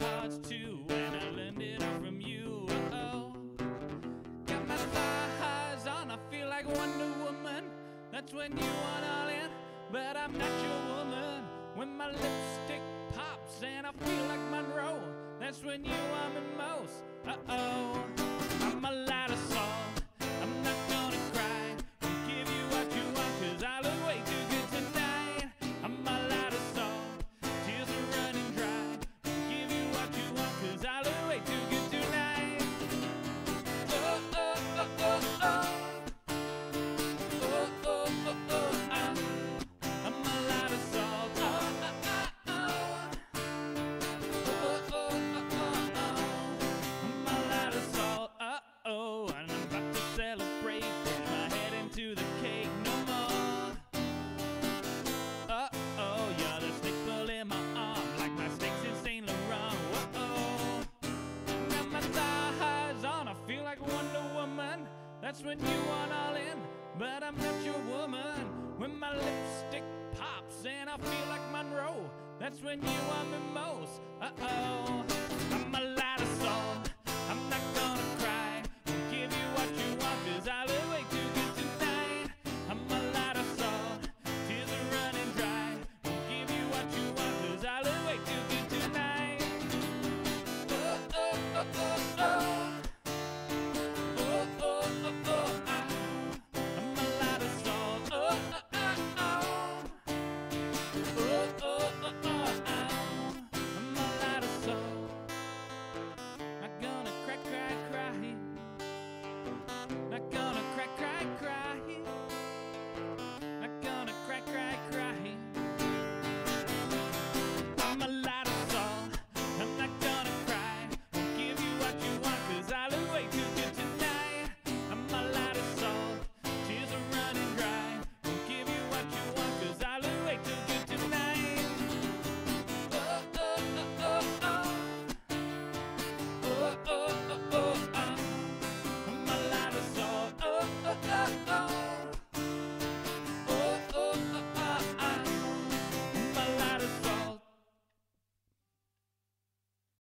hearts too, and I learned it all from you. Oh, got my thighs on, I feel like Wonder Woman. That's when you want all in, but I'm not your woman. When my lipstick pops and I feel like Monroe, that's when you want me most. Uh oh, I'm a That's when you want all in, but I'm not your woman. When my lipstick pops and I feel like Monroe, that's when you want me most. Uh-oh, I'm